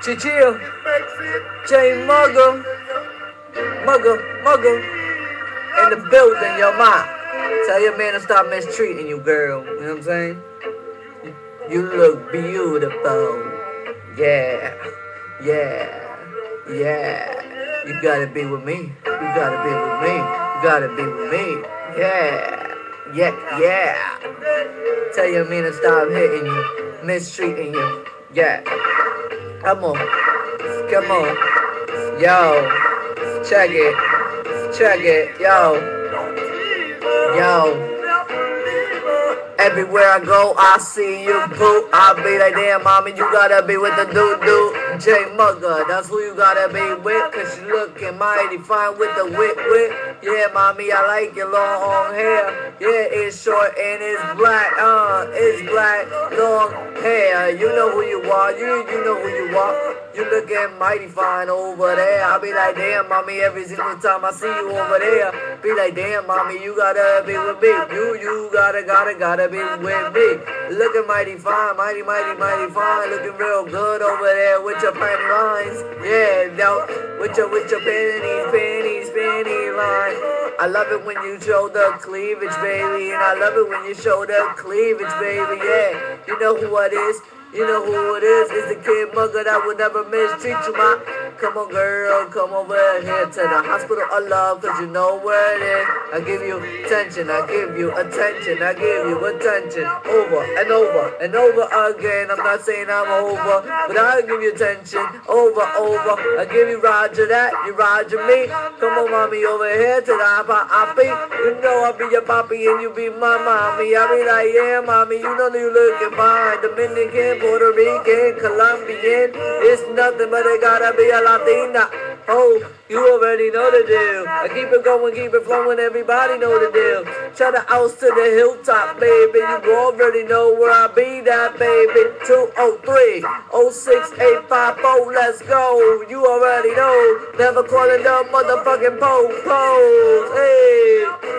Chichia, J Muga, Muga, Muga, in the building, yo, ma. Tell your man to stop mistreating you, girl. You know what I'm saying? You look beautiful. Yeah, yeah, yeah. You gotta be with me. You gotta be with me. You gotta be with me. Yeah, yeah, yeah. Tell your man to stop hitting you, mistreating you. Yeah. Come on. Come on. Yo. Check it. Check it. Yo. Yo. Everywhere I go, I see you, boo. I be like, damn, mommy, you gotta be with the doo-doo. J Muga, that's who you gotta be with, cause you looking mighty fine with the whip whip. Yeah, mommy, I like your long hair. Yeah, it's short and it's black, uh, it's black, long You know who you are, you, you know who you are. You looking mighty fine over there. I be like, damn, mommy, every single time I see you over there. Be like, damn, mommy, you gotta be with me. You, you gotta, gotta, gotta be with me. Looking mighty fine, mighty, mighty, mighty fine. Looking real good over there with your panty lines. Yeah, no, with your, with your panties, panties, panty line. I love it when you show the cleavage, baby. And I love it when you show the cleavage, baby. Yeah, you know who it is. You know who it is? It's the kid Muga that will never mistreat you, ma. Come on, girl, come over here to the hospital of love, cause you know where it is. I give you attention, I give you attention, I give you attention over and over and over again. I'm not saying I'm over, but I'll give you attention over, over. I give you Roger that, you Roger me. Come on, mommy, over here to the hoppy. You know I'll be your papi and you be my mommy. I be like, yeah, mommy, you know you looking fine. Dominican, Puerto Rican, Colombian. It's nothing but it gotta be a Latina. Oh, you already know the deal. I keep it going, keep it flowing, everybody know the deal. Try to house to the hilltop, baby. You already know where I be that, baby. 203 06850, let's go. You already know. Never calling the motherfucking po-pos. Hey.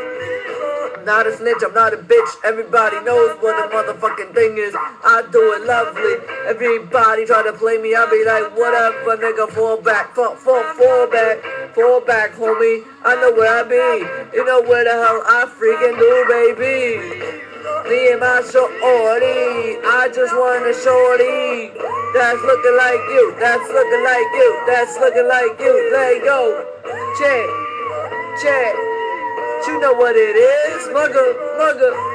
I'm not a snitch, I'm not a bitch. Everybody knows what the motherfucking thing is. I do it lovely. Everybody try to play me, I be like, whatever, nigga, fall back, fall, fall, fall back, fall back, homie. I know where I be. You know where the hell I freaking do, baby. Me and my shorty, I just want a shorty that's looking like you, that's looking like you, that's looking like you. Let go, check, check. You know what it is, Muga, Muga.